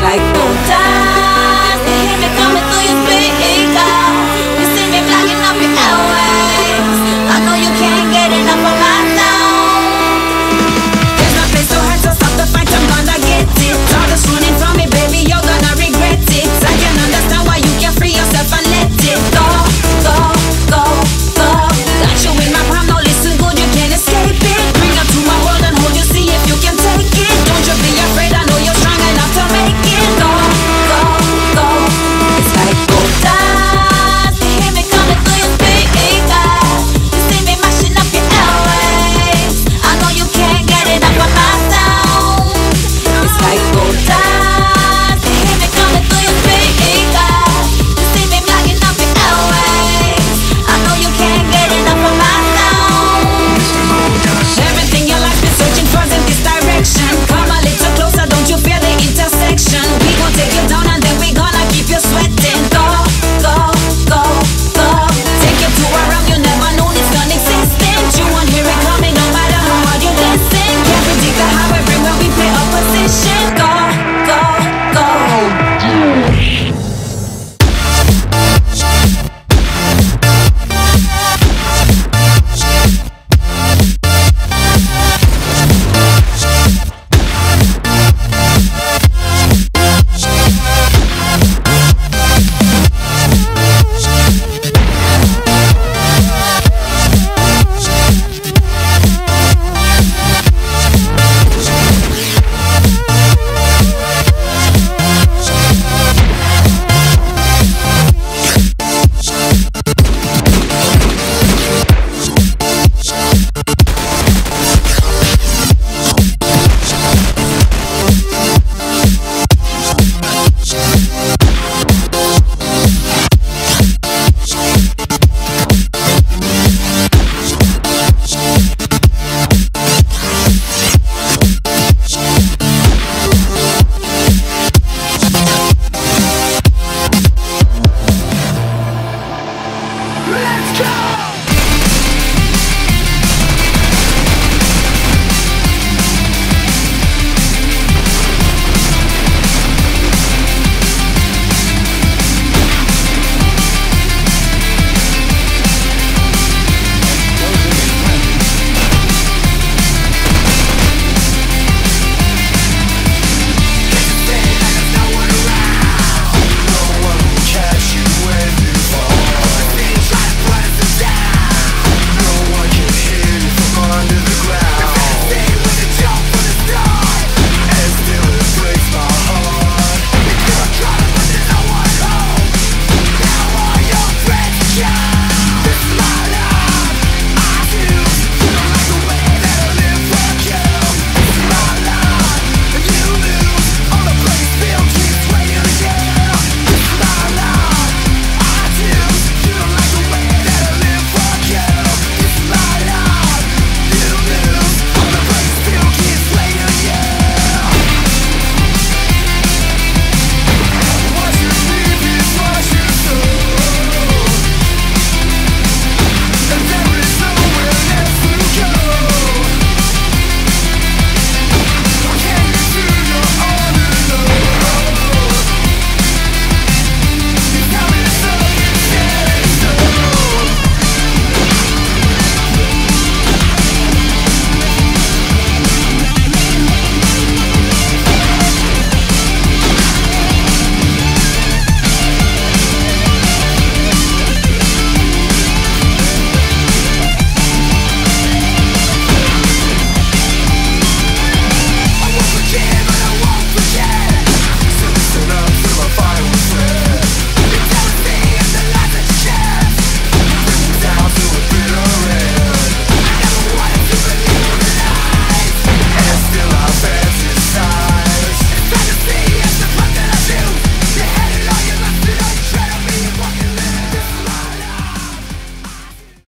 like